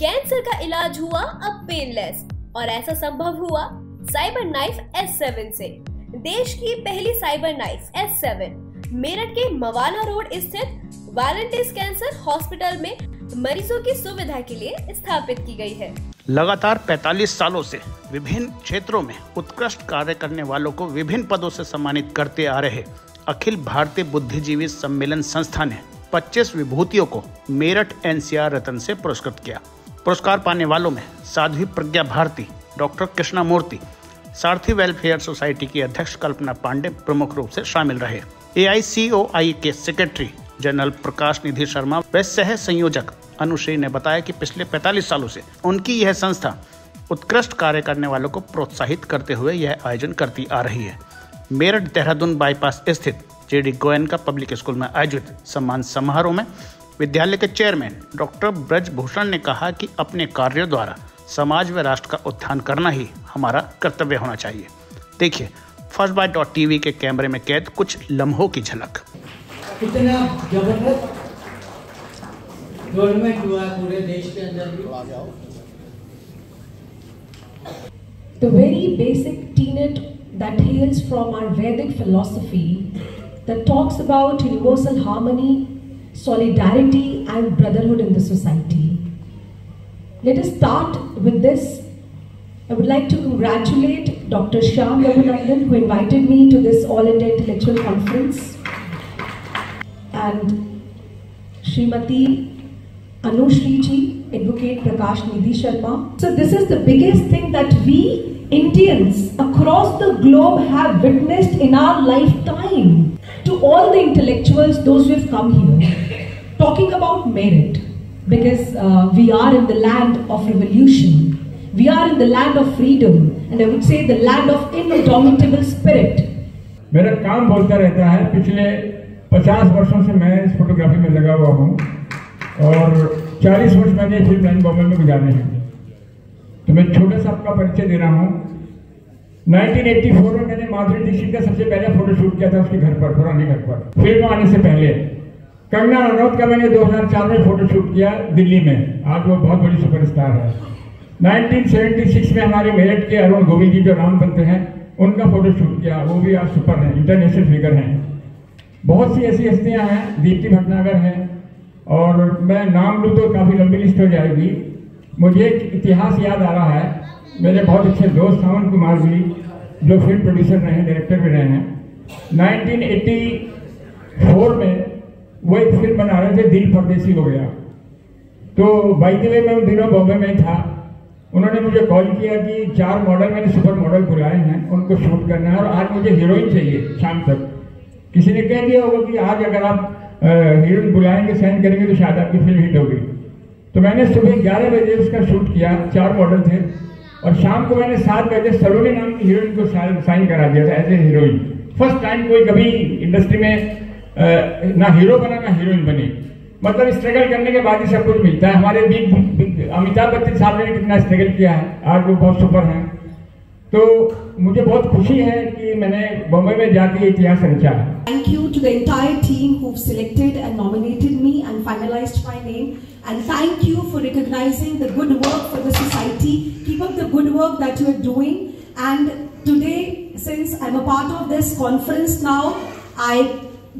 Cancer का इलाज हुआ अब पेनलेस और ऐसा संभव हुआ साइबर नाइफ S7 से। देश की पहली साइबर नाइफ S7 मेरठ के मवाना रोड स्थित वालंटिस कैंसर हॉस्पिटल में मरीजों की सुविधा के लिए स्थापित की गई है। लगातार 45 सालों से विभिन्न क्षेत्रों में उत्कृष्ट कार्य करने वालों को विभिन्न पदों से सम्मानित करते आ रहे अखिल भारतीय बुद्धिजीवी सम्मेलन संस्था ने 25 विभूतियों को मेरठ एनसीआर रतन से पुरस्कृत किया। पुरस्कार पाने वालों में Sadhvi Pragya Bharti, doctor Krishna Murthy, Sarathi welfare society की अध्यक्ष कल्पना पांडे प्रमुख रूप से शामिल रहे। एआईसीओआई के सेक्रेटरी जनरल प्रकाश निधि शर्मा व सह संयोजक अनुश्री ने बताया कि पिछले 45 सालों से उनकी यह संस्था उत्कृष्ट कार्य करने वालों को प्रोत्साहित करते हुए यह आयोजन करती आ रही है। मेरठ देहरादून बाईपास स्थित JD Goenka public school में आयोजित सम्मान समारोह में विद्यालय के चेयरमैन डॉक्टर ब्रजभूषण ने कहा कि अपने कार्यों द्वारा समाज व राष्ट्र का उत्थान करना ही हमारा कर्तव्य होना चाहिए। देखिए फ़र्स्ट बाइट डॉट टीवी के कैमरे में कैद कुछ लम्हों की झलक। कितना ज़बरदस्त गवर्नमेंट हुआ पूरे देश के अंदर भी। The very basic tenet that hails from our Vedic philosophy that talks about universal harmony, solidarity, and brotherhood in the society. Let us start with this. I would like to congratulate Dr. Shyam Raghunandan who invited me to this All India Intellectual Conference and Srimati Anushriji, Advocate Prakash Nidhi Sharma. So this is the biggest thing that we Indians across the globe have witnessed in our lifetime. To all the intellectuals, those who have come here, talking about merit, because uh, we are in the land of revolution. We are in the land of freedom, and I would say the land of indomitable spirit. मेरा काम बोलता रहता है पिछले 50 वर्षों से मैं इस फोटोग्राफी में लगा हुआ हूँ और 40 वर्ष मैंने फ़िल्म लाइन बॉम्बे में गुजारे हैं तो मैं छोटा सा आपका परिचय दे रहा हूँ 1984 में मैंने माधुरी दीक्षित का सबसे पहले फ़ोटो शूट किया था उसके घर पर पुराने घर पर फ़िल्म आने से पहले कंगना रनौत का मैंने 2004 में फ़ोटो शूट किया दिल्ली में। आज वो बहुत बड़ी सुपरस्टार है। 1976 में हमारे मेरठ के अरुण गोविंद जी जो नाम बनते हैं, उनका फ़ोटो शूट किया। वो भी आज सुपर है इंटरनेशनल फिगर हैं। बहुत सी ऐसी हस्तियाँ हैं, दीप्ति भटनागर हैं। और मैं नाम लूँ तो काफ़ी लंबी लिस्ट हो जाएगी। मुझे एक इतिहास याद आ रहा है। मेरे बहुत अच्छे दोस्त सावन कुमार जी, जो फ़िल्म प्रोड्यूसर रहे हैं डायरेक्टर भी रहे हैं। 1984 में वो एक फ़िल्म बना रहे थे, दिल परदेसी हो गया। तो बाई वे मैं उन दिनों बॉम्बे में था। उन्होंने मुझे कॉल किया कि चार मॉडल मैंने सुपर मॉडल बुलाए हैं, उनको शूट करना है और आज मुझे हीरोइन चाहिए, शाम तक। किसी ने कह दिया होगा कि आज अगर आप हीरोइन बुलाएँगे साइन करेंगे तो शायद आपकी फ़िल्म हिट होगी। तो मैंने सुबह ग्यारह बजे उसका शूट किया, चार मॉडल थे। और शाम को मैंने सात बजे सलोनी नाम की हीरोइन को साइन करा दिया था as a heroine first time कोई कभी इंडस्ट्री में ना हीरो बना ना हीरोइन बनी मतलब स्ट्रगल करने के बाद ही सब कुछ मिलता है हमारे बिग अमिताभ बच्चन साहब ने कितना स्ट्रगल किया है आज वो बहुत सुपर हैं तो मुझे बहुत खुशी है कि मैंने बॉम्बे में जाके इतिहास रचा है Thank you to the entire team who've selected and nominated me and finalized my name. And thank you for recognizing the good work for the society. Keep up the good work that you are doing. And today, since I'm a part of this conference now, I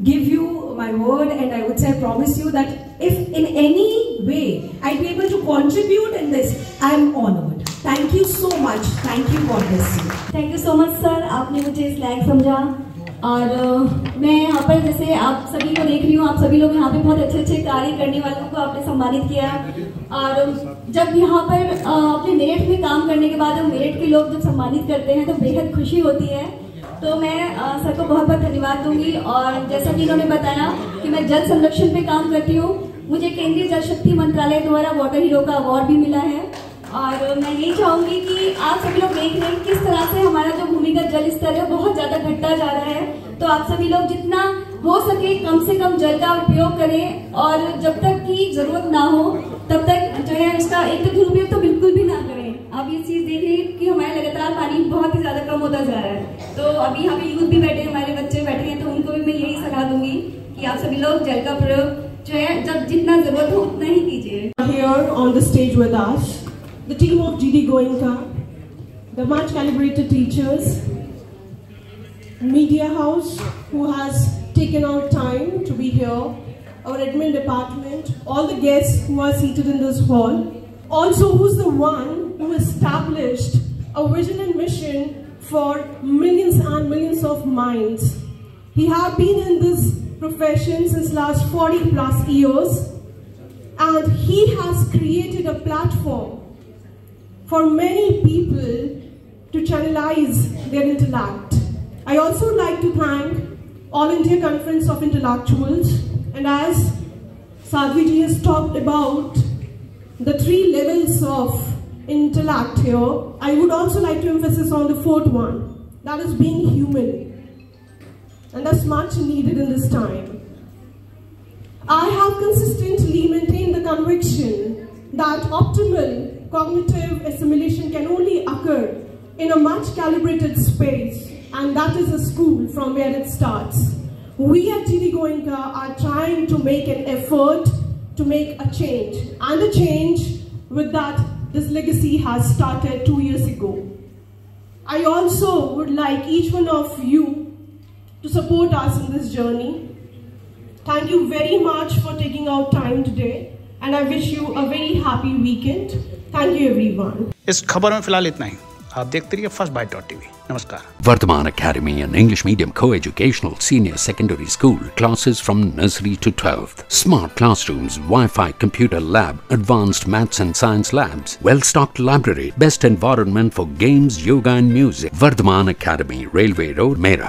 give you my word and I would say I promise you that if in any way I'd be able to contribute in this, I'm honored. Thank you so much. Thank you. God bless you. Thank you so much sir आपने मुझे इस लायक समझा और मैं यहाँ पर जैसे आप सभी को देख रही हूँ आप सभी लोग यहाँ पे बहुत अच्छे अच्छे कार्य करने वालों को आपने सम्मानित किया और जब यहाँ पर अ, अपने मेरिट में काम करने के बाद जब मेरिट के लोग जब सम्मानित करते हैं तो बेहद खुशी होती है तो मैं अ, सर को बहुत बहुत धन्यवाद दूँगी और जैसा कि इन्होंने बताया कि मैं जल संरक्षण पे काम करती हूँ मुझे केंद्रीय जल शक्ति मंत्रालय द्वारा वाटर हीरो का अवार्ड भी मिला है। और मैं यही चाहूँगी कि आप सभी लोग देख रहे हैं किस तरह से हमारा जो भूमिगत जल स्तर है बहुत ज़्यादा घटता जा रहा है। तो आप सभी लोग जितना हो सके कम से कम जल का उपयोग करें और जब तक की ज़रूरत ना हो तब तक जो है उसका एक तो दुरुपयोग तो बिल्कुल भी ना करें आप ये चीज़ देख रहे हैं कि हमारे लगातार पानी बहुत ही ज़्यादा कम होता जा रहा है तो अभी यहाँ पे यूथ भी बैठे हैं हमारे बच्चे बैठे हैं तो उनको भी मैं यही सलाह दूँगी कि आप सभी लोग जल का प्रयोग जो है जब जितना ज़रूरत हो उतना ही कीजिए the team of GD Goenka, the much calibrated teachers, media house who has taken out time to be here, our admin department, all the guests who are seated in this hall, also who's the one who established a vision and mission for millions and millions of minds. He has been in this profession since last 40 plus years and he has created a platform for many people to channelize their intellect. I also like to thank All India Conference of Intellectuals and as Sadhviji has talked about the three levels of intellect here, I would also like to emphasize on the fourth one, that is being human. And that's much needed in this time. I have consistently maintained the conviction that optimal cognitive assimilation can only occur in a much calibrated space, and that is a school from where it starts. We at GD Goenka are trying to make an effort to make a change, and a change with that this legacy has started two years ago. I also would like each one of you to support us in this journey. Thank you very much for taking out time today and I wish you a very happy weekend. Thank you everyone. इस खबर में फिलहाल इतना ही आप देखते रहिए first bite dot TV नमस्कार Vardhaman Academy, an English medium co-educational senior secondary school, classes from nursery to 12th. Smart classrooms, Wi-Fi computer lab, advanced maths and science labs, well-stocked library, best environment for games, yoga and music. Vardhaman Academy, Railway Road, Mera.